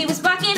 he was walking